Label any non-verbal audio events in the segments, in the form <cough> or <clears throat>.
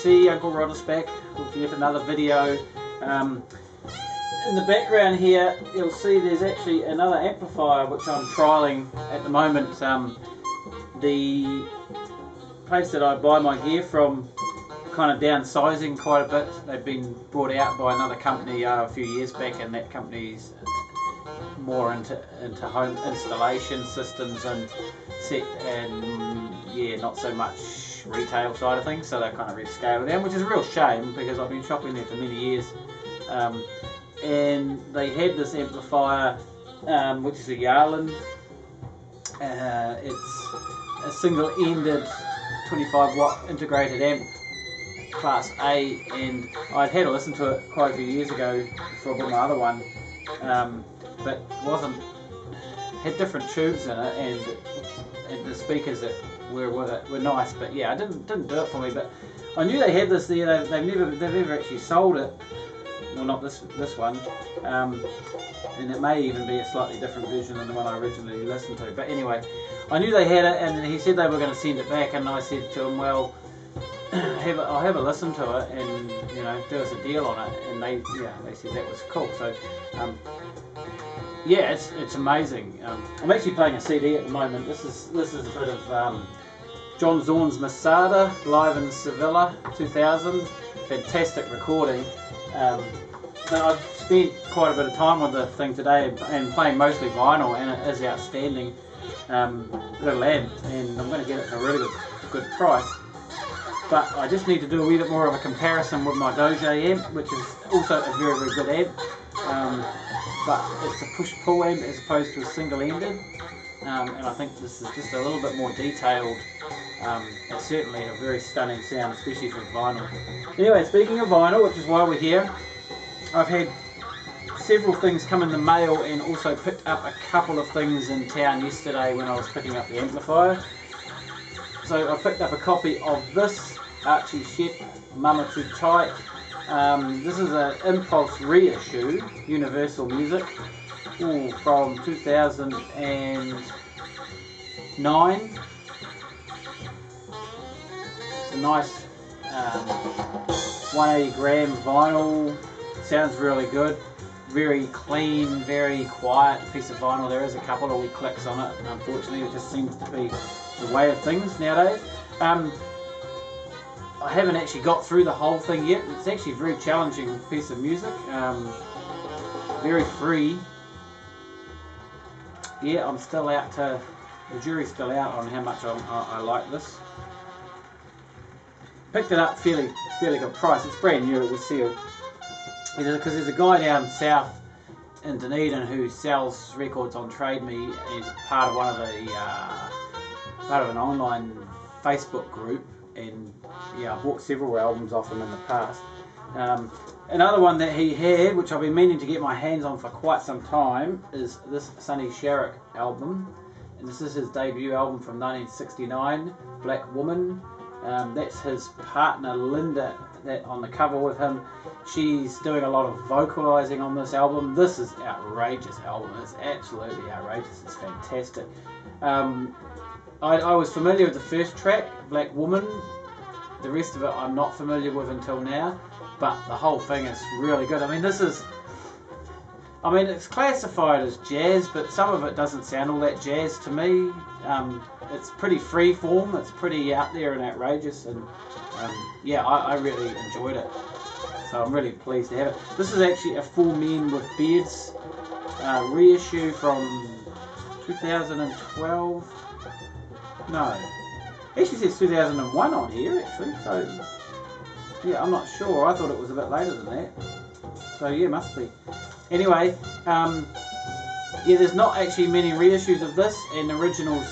VC, Uncle Rod is back with yet another video. Um, in the background here you'll see there's actually another amplifier which I'm trialling at the moment. Um, the place that I buy my gear from kind of downsizing quite a bit. They've been brought out by another company uh, a few years back and that company's more into into home installation systems and set and yeah not so much retail side of things so they kind of rescaled them, which is a real shame because I've been shopping there for many years. Um, and they had this amplifier um, which is a Yarland. Uh, it's a single ended 25 watt integrated amp class A and I'd had a listen to it quite a few years ago before I bought my other one um, but wasn't had different tubes in it and, and the speakers that were it were nice but yeah I didn't didn't do it for me but I knew they had this there they've, they've never they've never actually sold it. Well not this this one um, and it may even be a slightly different version than the one I originally listened to but anyway I knew they had it and he said they were going to send it back and I said to him well <clears throat> have a, I'll have a listen to it and you know do us a deal on it and they yeah they said that was cool so um, yeah it's it's amazing. Um, I'm actually playing a CD at the moment. This is this is a bit of um, John Zorn's Masada live in Sevilla 2000 fantastic recording. Um, I've spent quite a bit of time with the thing today and playing mostly vinyl and it is outstanding um, little amp and I'm going to get it for a really good, good price. But I just need to do a wee bit more of a comparison with my Doge amp which is also a very very good amp. Um, but it's a push-pull amp as opposed to a single-ended. Um, and I think this is just a little bit more detailed um, it's certainly a very stunning sound especially for vinyl anyway speaking of vinyl which is why we're here I've had several things come in the mail and also picked up a couple of things in town yesterday when I was picking up the amplifier so I picked up a copy of this Archie Shepp Mama Too Tight. Um, this is an Impulse reissue, Universal Music, ooh, from 2009. It's a nice um, 180 gram vinyl, sounds really good. Very clean, very quiet piece of vinyl. There is a couple of wee clicks on it, unfortunately it just seems to be the way of things nowadays. Um, I haven't actually got through the whole thing yet. It's actually a very challenging piece of music. Um, very free. Yeah, I'm still out to, the jury's still out on how much I, I, I like this. Picked it up fairly, fairly good price. It's brand new, it was sealed. Because there's a guy down south in Dunedin who sells records on Trade Me. He's part of one of the, uh, part of an online Facebook group and yeah, I've bought several albums off him in the past. Um, another one that he had, which I've been meaning to get my hands on for quite some time, is this Sonny Sharrock album. And this is his debut album from 1969, Black Woman. Um, that's his partner Linda that on the cover with him. She's doing a lot of vocalizing on this album. This is outrageous album. It's absolutely outrageous. It's fantastic. Um, I, I was familiar with the first track, Black Woman. The rest of it I'm not familiar with until now. but the whole thing is really good. I mean, this is. I mean, it's classified as jazz, but some of it doesn't sound all that jazz to me. Um, it's pretty free form. It's pretty out there and outrageous, and um, yeah, I, I, really enjoyed it. So I'm really pleased to have it. This is actually a Four Men with Beards uh, reissue from 2012. No, actually says 2001 on here actually. So yeah, I'm not sure. I thought it was a bit later than that. So yeah, must be. Anyway, um, yeah, there's not actually many reissues of this, and originals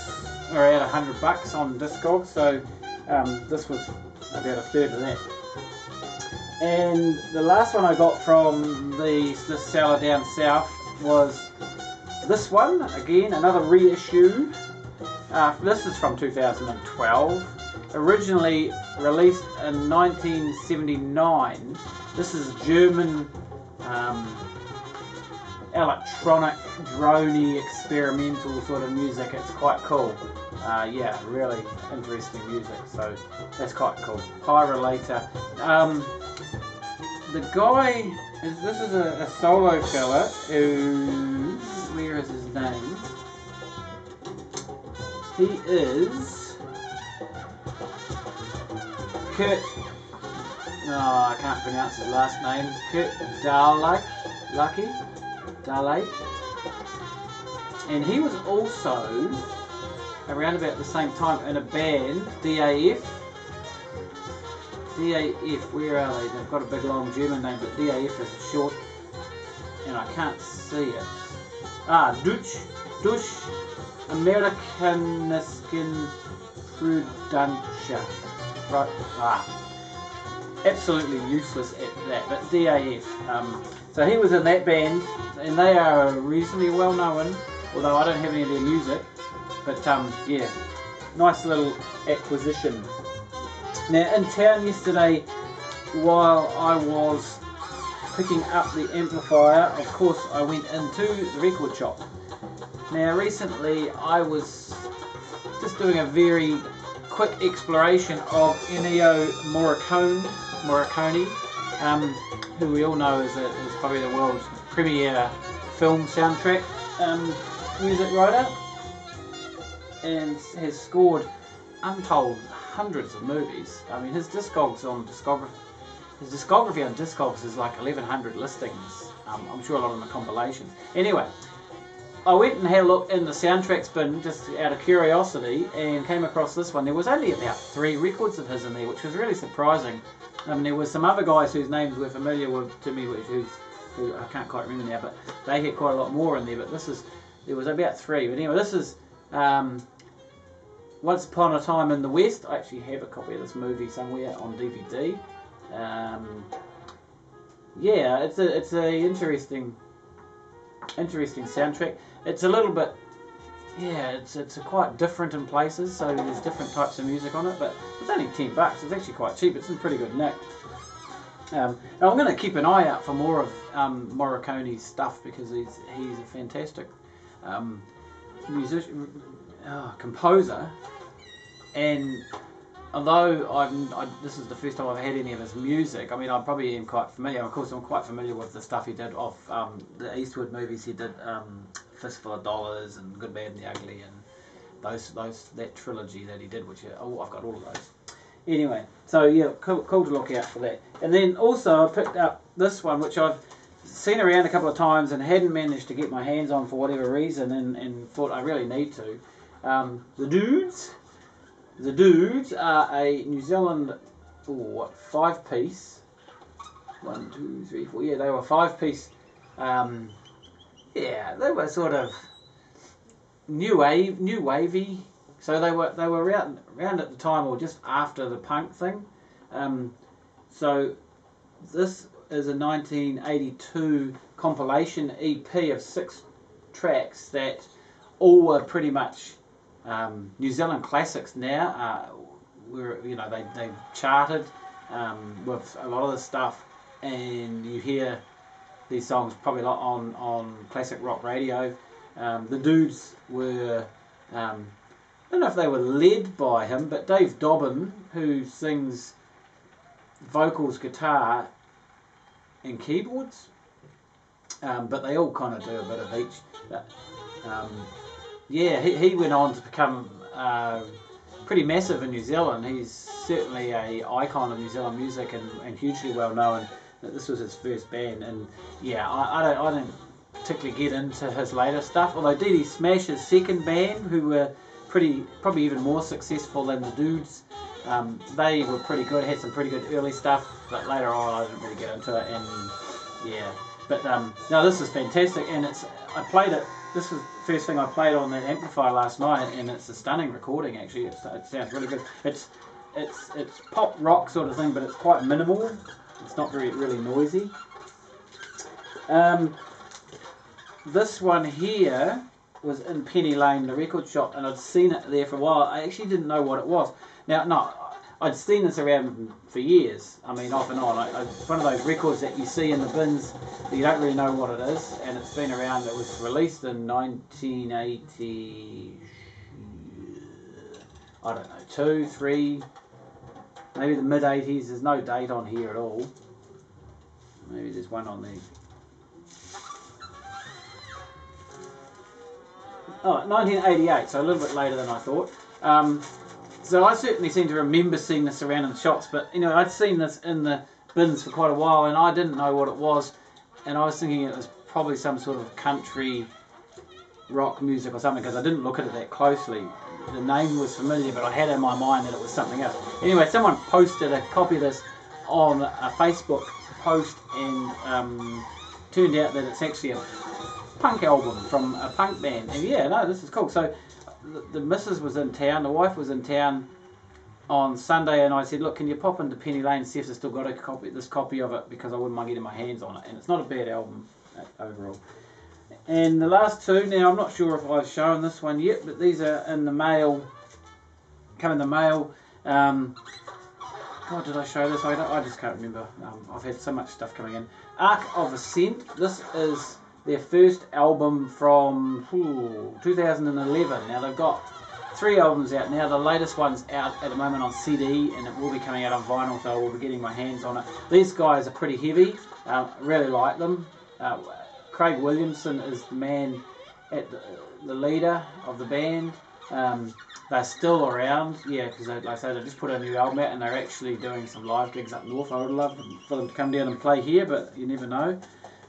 are at 100 bucks on Discog, so um, this was about a third of that. And the last one I got from the this seller down south was this one, again, another reissue. Uh, this is from 2012. Originally released in 1979. This is German um, electronic, drony, experimental sort of music. It's quite cool. Uh, yeah, really interesting music. So that's quite cool. Pyrolator. Um, the guy is this is a, a solo fella who where is his name? He is Kurt. No, I can't pronounce his last name. Kurt Dalek, Lucky. Dalek. And he was also around about the same time in a band, DAF. DAF, where are they? They've got a big long German name, but DAF is short, and I can't see it. Ah, Dutch, Dutch Amerikanisken Prudentia. Right, ah. Absolutely useless at that, but DAF. Um, so he was in that band, and they are reasonably well known, although I don't have any of their music. But um, yeah, nice little acquisition. Now in town yesterday, while I was picking up the amplifier, of course I went into the record shop. Now recently I was just doing a very quick exploration of Ennio Morricone, Morricone um, who we all know is, a, is probably the world's premier film soundtrack um, music writer and has scored untold hundreds of movies. I mean, his discogs on discography, his discography on Discogs is like 1,100 listings. Um, I'm sure a lot of them are compilations. Anyway, I went and had a look in the soundtracks bin just out of curiosity and came across this one. There was only about three records of his in there, which was really surprising. Um, there were some other guys whose names were familiar with to me, which who, who I can't quite remember now, but they had quite a lot more in there. But this is there was about three. But anyway, this is um, Once Upon a Time in the West. I actually have a copy of this movie somewhere on DVD. Um, yeah, it's a it's a interesting interesting soundtrack. It's a little bit yeah, it's it's quite different in places, so there's different types of music on it. But it's only ten bucks. It's actually quite cheap. It's in pretty good nick. Um, I'm going to keep an eye out for more of um, Morricone's stuff because he's he's a fantastic um, musician, uh, composer, and although I'm, I, this is the first time I've had any of his music, I mean, I probably am quite familiar. Of course, I'm quite familiar with the stuff he did off um, the Eastwood movies. He did um, Fistful of Dollars and Good, Bad, and the Ugly, and those those that trilogy that he did, which are, oh, I've got all of those. Anyway, so yeah, cool, cool to look out for that. And then also I picked up this one, which I've seen around a couple of times and hadn't managed to get my hands on for whatever reason, and, and thought I really need to. Um, the Dudes the dudes are a New Zealand, what, five piece. One, two, three, four. Yeah, they were five piece. Um, yeah, they were sort of new wave, new wavy. So they were they were around around at the time or just after the punk thing. Um, so this is a 1982 compilation EP of six tracks that all were pretty much um, New Zealand classics now are, we're, you know, they, they've charted um, with a lot of the stuff and you hear these songs probably a lot on, on classic rock radio. Um, the dudes were, um, I don't know if they were led by him, but Dave Dobbyn, who sings vocals, guitar, and keyboards. Um, but they all kind of do a bit of each. But, um, yeah, he, he went on to become uh, pretty massive in New Zealand. He's certainly a icon of New Zealand music and, and hugely well known. This was his first band, and yeah, I, I don't I don't particularly get into his later stuff. Although DD Smash's second band, who were pretty probably even more successful than the Dudes, um, they were pretty good. Had some pretty good early stuff, but later on I didn't really get into it. And yeah, but um, no, this is fantastic, and it's I played it. This was the first thing I played on that amplifier last night, and it's a stunning recording. Actually, it's, it sounds really good. It's it's it's pop rock sort of thing, but it's quite minimal. It's not very really noisy. Um, this one here was in Penny Lane, the record shop, and I'd seen it there for a while. I actually didn't know what it was. Now, no, I'd seen this around for years. I mean, off and on. I, I, it's one of those records that you see in the bins that you don't really know what it is, and it's been around. It was released in 1980. I don't know, two, three, maybe the mid 80s. There's no date on here at all. Maybe there's one on the. Oh, 1988, so a little bit later than I thought. Um, so I certainly seem to remember seeing this around in the shops, but know, I'd seen this in the bins for quite a while and I didn't know what it was, and I was thinking it was probably some sort of country rock music or something because I didn't look at it that closely. The name was familiar, but I had in my mind that it was something else. Anyway, someone posted a copy of this on a Facebook post, and um, turned out that it's actually a punk album from a punk band. And yeah, no, this is cool. So the, the missus was in town, the wife was in town on Sunday, and I said, look, can you pop into Penny Lane see if they've still got a copy, this copy of it, because I wouldn't mind getting my hands on it. And it's not a bad album uh, overall. And the last two, now I'm not sure if I've shown this one yet, but these are in the mail, come in the mail. Um, God, did I show this? I, I just can't remember. Um, I've had so much stuff coming in. Arc of Ascent. This is their first album from ooh, 2011. Now they've got three albums out now. The latest one's out at the moment on CD, and it will be coming out on vinyl, so I will be getting my hands on it. These guys are pretty heavy. Uh, really like them. Uh, Craig Williamson is the man at the, the leader of the band. Um, they're still around, yeah, because like I said, they just put a new album out and they're actually doing some live gigs up north. I would love for them to come down and play here, but you never know.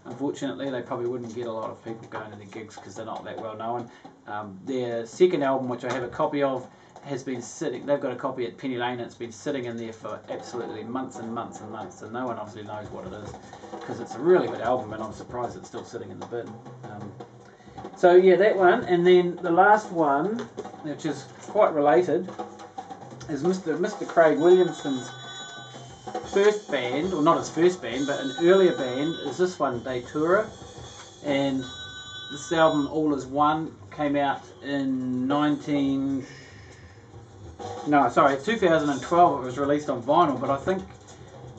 Unfortunately, they probably wouldn't get a lot of people going to the gigs because they're not that well known. Um, their second album, which I have a copy of, has been sitting. They've got a copy at Penny Lane. And it's been sitting in there for absolutely months and months and months, and no one obviously knows what it is because it's a really good album, and I'm surprised it's still sitting in the bin. Um, so yeah, that one, and then the last one, which is quite related, is Mr. Mr. Craig Williamson's first band, or not his first band, but an earlier band, is this one, Datura. And this album, All Is One, came out in 19... No, sorry, 2012 it was released on vinyl, but I think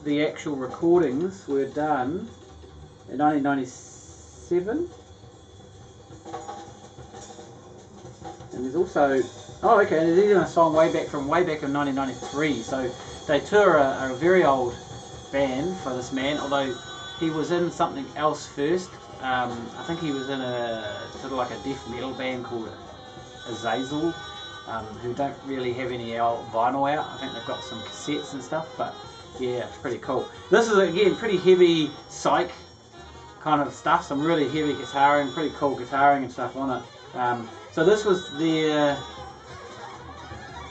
the actual recordings were done in 1997. And there's also, oh okay, there's even a song way back from way back in 1993, so Datura are a very old band for this man, although he was in something else first. Um, I think he was in a sort of like a death metal band called Azazel, um, who don't really have any vinyl out. I think they've got some cassettes and stuff, but yeah, it's pretty cool. This is again pretty heavy psych kind of stuff, some really heavy guitaring, pretty cool guitaring and stuff on it. Um, so this was their.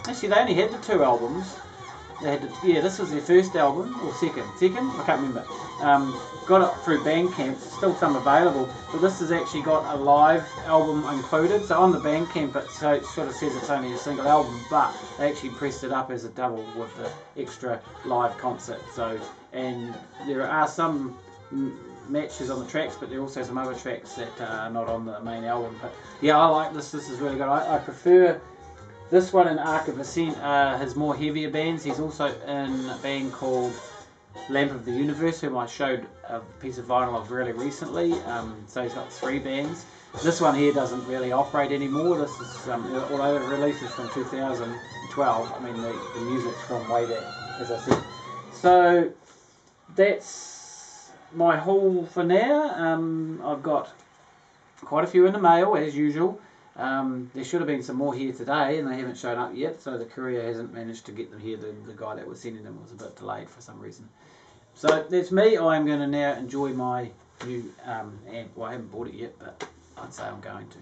Actually, they only had the two albums. They had yeah, this was their first album, or second, second, I can't remember. Um, got it through Bandcamp, still some available, but this has actually got a live album included. So on the Bandcamp, it, so it sort of says it's only a single album, but they actually pressed it up as a double with the extra live concert. So, and there are some matches on the tracks, but there are also some other tracks that are not on the main album. But yeah, I like this. This is really good. I, I prefer this one in Arc of Ascent uh, has more heavier bands. He's also in a band called Lamp of the Universe, whom I showed a piece of vinyl of really recently. Um, so he's got three bands. This one here doesn't really operate anymore. This is um, although it releases from 2012. I mean the, the music's from way back, as I said. So that's my haul for now. Um, I've got quite a few in the mail as usual. Um, there should have been some more here today, and they haven't shown up yet. So the courier hasn't managed to get them here. The, the guy that was sending them was a bit delayed for some reason. So that's me. I'm going to now enjoy my new um, amp. Well, I haven't bought it yet, but I'd say I'm going to.